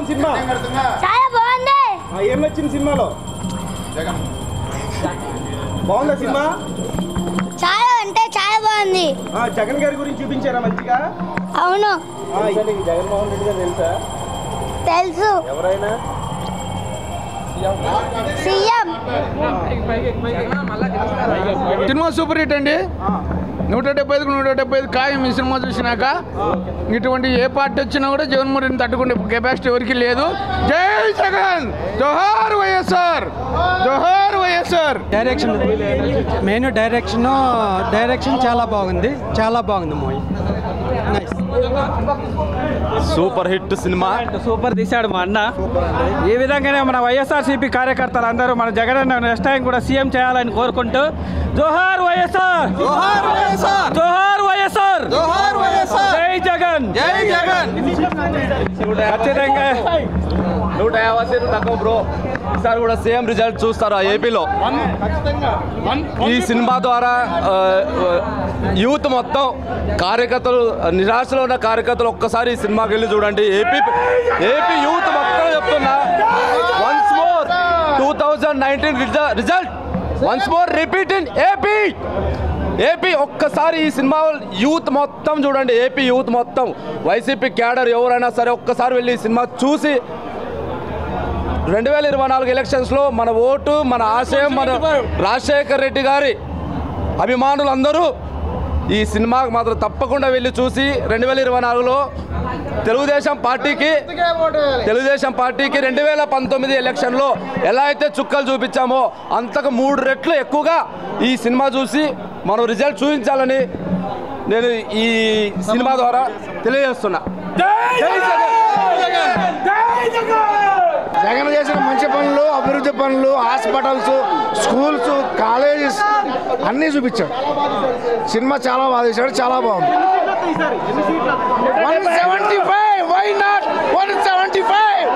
బాగుంది సినిమా. చాలా బాగుంది. ఏం నచ్చింది సినిమాలో? బాగుందా సినిమా? చాలా అంటే చాలా బాగుంది. జగన్ గారి గురించి చూపించారా మంచిగా? అవును. జగన్మోహన్ రెడ్డి గారు తెలుసా? తెలుసు. ఎవరైనా? సినిమా సూపర్ హిట్ అండి. నూట డెబ్బై ఐదుకు నూట డెబ్బై ఐదు ఖాయం ఈ సినిమా చూసినాక. ఇటువంటి ఏ పార్టీ వచ్చినా కూడా జగన్మోహన్ తట్టుకునే కెపాసిటీ ఎవరికి లేదు. జై జగన్! జోహార్ వైఎస్ఆర్! జోహార్ YSR! Direction main direction direction చాలా బాగుంది. చాలా బాగుంది movie. Nice super hit cinema super తీశాడు మా అన్న. ఈ విధంగానే మన వైఎస్ఆర్సీపీ కార్యకర్తలు అందరూ మన జగన్ అన్న నెక్స్ట్ టైం కూడా సీఎం చేయాలని కోరుకుంటూ జోహార్ వైఎస్ఆర్! జోహార్ వైఎస్ఆర్! జోహార్ వైఎస్ఆర్! జోహార్ వైఎస్ఆర్! జై జగన్! జై జగన్! ఖచ్చితంగా. నూట యాభై సీట్లు తక్కువ బ్రో. ఈసారి కూడా సేమ్ రిజల్ట్ చూస్తారు ఆ ఏపీలో ఈ సినిమా ద్వారా యూత్ మొత్తం కార్యకర్తలు నిరాశలో ఉన్న కార్యకర్తలు ఒక్కసారి ఈ సినిమాకి వెళ్ళి చూడండి. ఏపీ ఏపీ యూత్ మొత్తం చెప్తున్నా. Once more two thousand nineteen result. Once more repeat in AP AP ఒక్కసారి ఈ సినిమా యూత్ మొత్తం చూడండి. ఏపీ యూత్ మొత్తం. వైసీపీ క్యాడర్ ఎవరైనా సరే ఒక్కసారి వెళ్ళి ఈ సినిమా చూసి రెండు వేల ఇరవై నాలుగు ఎలక్షన్స్లో మన ఓటు మన ఆశయం మన రాజశేఖర్ రెడ్డి గారి అభిమానులందరూ ఈ సినిమాకి మాత్రం తప్పకుండా వెళ్ళి చూసి రెండు వేల ఇరవై నాలుగులో తెలుగుదేశం పార్టీకి తెలుగుదేశం పార్టీకి రెండు వేల పంతొమ్మిది ఎలక్షన్లో ఎలా అయితే చుక్కలు చూపించామో అంతకు మూడు రెట్లు ఎక్కువగా ఈ సినిమా చూసి మనం రిజల్ట్ చూపించాలని నేను ఈ సినిమా ద్వారా తెలియజేస్తున్నా. జగన్! చేసిన మంచి పనులు అభివృద్ధి పనులు హాస్పిటల్స్ స్కూల్స్ కాలేజెస్ అన్నీ చూపించాడు. సినిమా చాలా బాగా తీశాడు చాలా బాగుంది. One seventy five why not one seventy five.